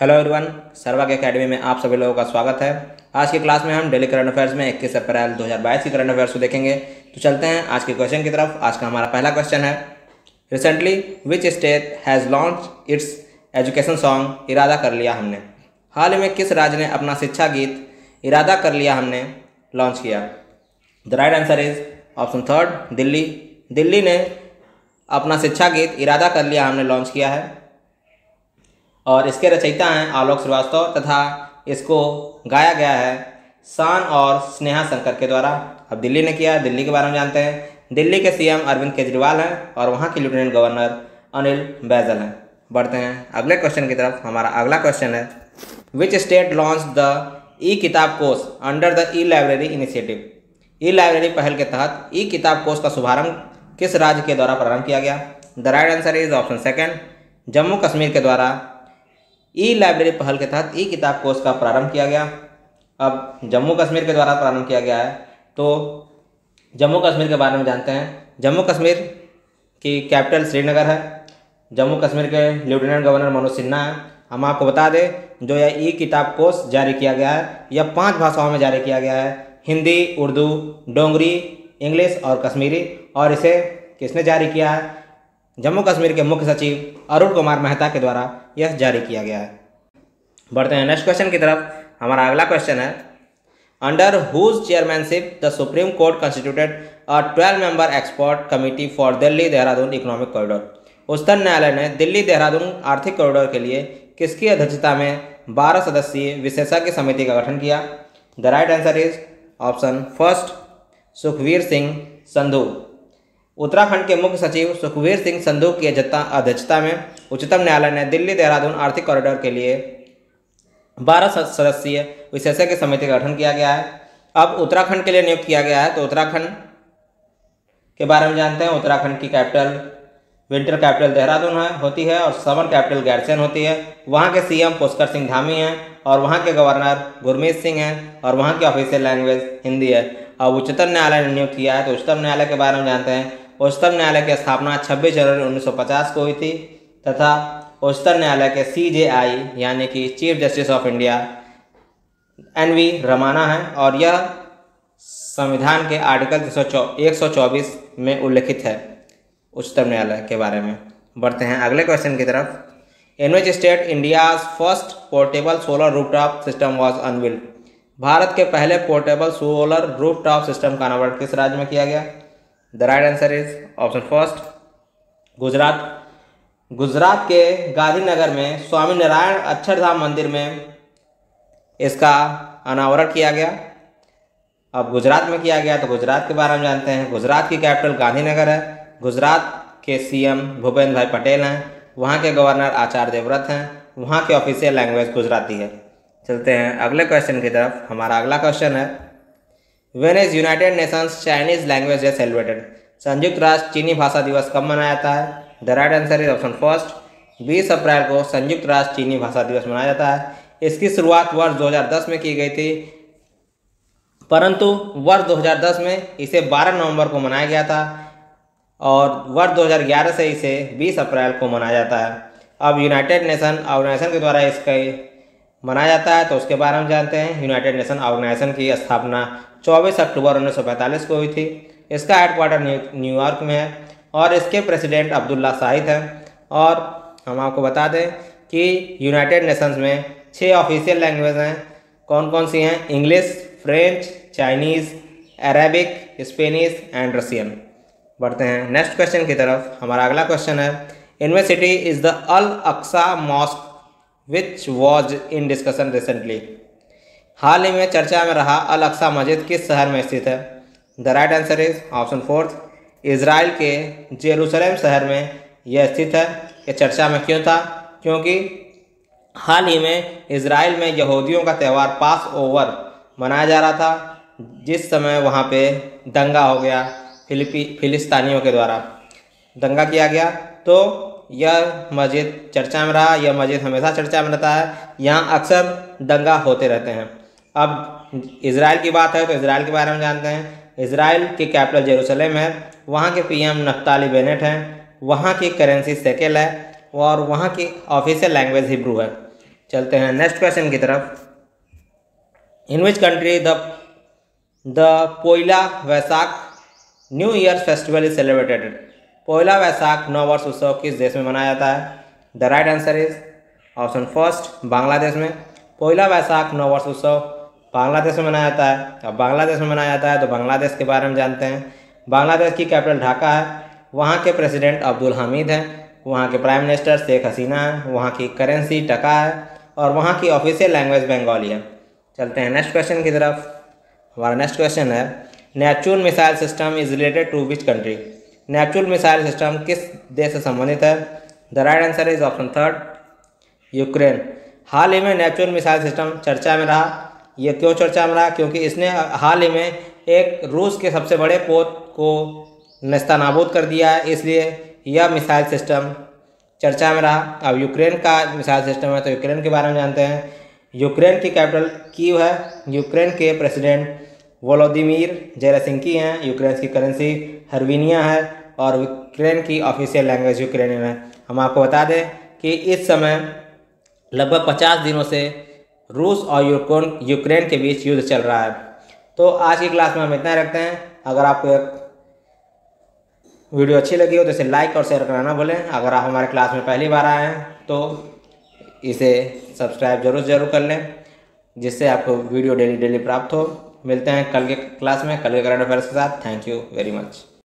Hello everyone सर्वाग academy में आप सभी लोगों का स्वागत है। आज की क्लास में हम डेली करंट अफेयर्स में 21 अप्रैल 2022 की करंट अफेयर्स को देखेंगे। तो चलते हैं आज के क्वेश्चन की तरफ़। आज का हमारा पहला क्वेश्चन है recently which state has launch its education song इरादा कर लिया हमने हाल ही में किस राज्य ने अपना शिक्षा गीत, इरादा कर लिया हमने लॉन्च किया? The right answer is option third Delhi. Delhi ने अपना शिक्षा गीत, इरादा कर लिया हमने लॉन्च किया है। और इसके रचयिता हैं आलोक श्रीवास्तव तथा इसको गाया गया है शान और स्नेहा शंकर के द्वारा। अब दिल्ली ने किया, दिल्ली के बारे में जानते हैं। दिल्ली के सीएम अरविंद केजरीवाल हैं और वहाँ के लेफ्टिनेंट गवर्नर अनिल बैजल हैं। बढ़ते हैं अगले क्वेश्चन की तरफ़। हमारा अगला क्वेश्चन है which state launch the e kitab course under the e library initiative e library पहल के तहत ई किताब कोर्स का शुभारंभ किस राज्य के द्वारा प्रारंभ किया गया? The right answer is option second Jammu Kashmir के द्वारा। ई लाइब्रेरी पहल के तहत ई किताब कोर्स का प्रारंभ किया गया। अब जम्मू कश्मीर के द्वारा प्रारंभ किया गया है। तो जम्मू कश्मीर के बारे में जानते हैं। जम्मू कश्मीर की कैपिटल श्रीनगर है। जम्मू कश्मीर के लेफ्टिनेंट गवर्नर मनोज सिन्हा हैं। हम आपको बता दें, जो यह ई किताब कोर्स जारी किया गया है, यह पाँच भाषाओं में जारी किया गया है। हिंदी, उर्दू, डोंगरी, इंग्लिश और कश्मीरी। और इसे किसने जारी किया है? जम्मू कश्मीर के मुख्य सचिव अरुण कुमार मेहता के द्वारा। यह जारी किया गया है। बढ़ते हैं नेक्स्ट क्वेश्चन की तरफ़। हमारा अगला क्वेश्चन है under whose chairmanship the supreme court constituted a twelve member expert committee for Delhi Dehradun economic corridor उच्चतम न्यायालय ने दिल्ली देहरादून आर्थिक कॉरिडोर के लिए किसकी अध्यक्षता में बारह सदस्यीय विशेषज्ञ समिति का गठन किया? The right answer is option first Sukhvir Singh Sandhu. Uttarakhand के मुख्य सचिव सुखवीर सिंह संधू की अध्यक्षता में उच्चतम न्यायालय ने दिल्ली देहरादून आर्थिक कॉरिडोर के लिए बारह सदस्यीय विशेषज्ञ समिति का गठन किया गया है। अब उत्तराखंड के लिए नियुक्त किया गया है तो उत्तराखंड के बारे में जानते हैं। उत्तराखंड की कैपिटल, विंटर कैपिटल देहरादून है, होती है और समर कैपिटल गैरसैन होती है। वहाँ के सीएम पुष्कर सिंह धामी हैं और वहाँ के गवर्नर गुरमीत सिंह हैं और वहाँ की ऑफिशियल लैंग्वेज हिंदी है। अब उच्चतम न्यायालय ने नियुक्त किया है तो उच्चतम न्यायालय के बारे में जानते हैं। उच्चतम न्यायालय की स्थापना 26 जनवरी 1950 को हुई थी, तथा उच्चतम न्यायालय के सीजेआई यानी कि chief justice of India, N V Ramana है, और यह संविधान के आर्टिकल एक सौ चौबीस में उल्लिखित है उच्चतम न्यायालय के बारे में। बढ़ते हैं अगले क्वेश्चन की तरफ़। In which state India first portable solar rooftop system was unveiled Bharat के पहले पोर्टेबल सोलर रूफटॉप सिस्टम का अनावरण किस राज्य में किया गया? The right answer is option first Gujarat. Gujarat के गांधीनगर में स्वामी नारायण अक्षरधाम मंदिर में इसका अनावरण किया गया। अब गुजरात में किया गया तो गुजरात के बारे में जानते हैं। गुजरात की कैपिटल गांधीनगर है। गुजरात के सीएम भूपेंद्र भाई पटेल हैं। वहाँ के गवर्नर आचार्य देवव्रत हैं। वहाँ की ऑफिशियल लैंग्वेज गुजराती है। चलते हैं अगले क्वेश्चन की तरफ़। हमारा अगला क्वेश्चन है when is United Nations Chinese language day celebrated संयुक्त राष्ट्र चीनी भाषा दिवस कब मनाया जाता है? The right answer is option first 20 अप्रैल को संयुक्त राष्ट्र चीनी भाषा दिवस मनाया जाता है। इसकी शुरुआत वर्ष 2010 में की गई थी। परंतु वर्ष 2010 में इसे 12 नवंबर को मनाया गया था और वर्ष 2011 से इसे 20 अप्रैल को मनाया जाता है। अब यूनाइटेड नेशन ऑर्गेनाइजेशन के द्वारा इसका मनाया जाता है तो उसके बारे में जानते हैं। यूनाइटेड नेशन ऑर्गेनाइजेशन की स्थापना 24 अक्टूबर 1945 को हुई थी। इसका हेडक्वार्टर न्यूयॉर्क में है और इसके प्रेसिडेंट अब्दुल्ला शाहिद हैं। और हम आपको बता दें कि यूनाइटेड नेशंस में छः ऑफिशियल लैंग्वेज हैं। कौन कौन सी हैं? English French Chinese Arabic Spanish and Russian बढ़ते हैं। नेक्स्ट क्वेश्चन की तरफ़ हमारा अगला क्वेश्चन है। University is the Al Aqsa mosque which was in discussion recently हाल ही में चर्चा में रहा अल अक्सा मस्जिद किस शहर में स्थित है? The right answer is option fourth Israel के जेरूसलम शहर में यह स्थित है। ये चर्चा में क्यों था? क्योंकि हाल ही में इसराइल में यहूदियों का त्यौहार पास ओवर मनाया जा रहा था, जिस समय वहाँ पे दंगा हो गया फिलिपी फिलिस्तानियों के द्वारा। दंगा किया गया। तो यह मस्जिद चर्चा में रहा, यह मस्जिद हमेशा चर्चा में रहता है। यहाँ अक्सर दंगा होते रहते हैं। अब इसराइल की बात है तो इसराइल के बारे में जानते हैं। इसराइल की कैपिटल जेरूसलम है, वहाँ के पीएम नफ्ताली बेनेट हैं, वहाँ की करेंसी सेकेल है, और वहाँ की ऑफिशियल लैंग्वेज हिब्रू है। चलते हैं नेक्स्ट क्वेश्चन की तरफ़। In which country the the Poila Baisakh new year festival is celebrated. Poila Baisakh नौ वर्ष उत्सव किस देश में मनाया जाता है? The right answer is option first Bangladesh में। पोइला वैसाख नौ वर्ष उत्सव बांग्लादेश में मनाया जाता है। अब बांग्लादेश में मनाया जाता है तो बांग्लादेश के बारे में जानते हैं। बांग्लादेश की कैपिटल ढाका है। वहाँ के प्रेसिडेंट अब्दुल हामिद हैं। वहाँ के प्राइम मिनिस्टर शेख हसीना है। वहाँ की करेंसी टका है और वहाँ की ऑफिशियल लैंग्वेज बंगाली है। चलते हैं नेक्स्ट क्वेश्चन की तरफ़। हमारा नेक्स्ट क्वेश्चन है natural missile system is related to which country natural missile system किस देश से संबंधित है? The right answer is option third Ukraine हाल ही में नेचुरल मिसाइल सिस्टम चर्चा में रहा। ये क्यों चर्चा में रहा? क्योंकि इसने हाल ही में एक रूस के सबसे बड़े पोत को नस्ता नाबूद कर दिया है। इसलिए यह मिसाइल सिस्टम चर्चा में रहा। अब यूक्रेन का मिसाइल सिस्टम है तो यूक्रेन के बारे में जानते हैं। यूक्रेन की कैपिटल कीव है। यूक्रेन के प्रेसिडेंट वोलोदिमीर जेलेसिंकी हैं यूक्रेन की करेंसी हरवीनिया है और यूक्रेन की ऑफिशियल लैंग्वेज यूक्रेनियन है। हम आपको बता दें कि इस समय लगभग पचास दिनों से रूस और यूक्रेन के बीच युद्ध चल रहा है। तो आज की क्लास में हम इतना रखते हैं। अगर आपको वीडियो अच्छी लगी हो तो इसे लाइक और शेयर कराना भूलें। अगर आप हमारे क्लास में पहली बार आए हैं तो इसे सब्सक्राइब ज़रूर ज़रूर कर लें, जिससे आपको वीडियो डेली डेली प्राप्त हो। मिलते हैं कल के क्लास में, कल के करंट अफेयर्स के साथ। Thank you very much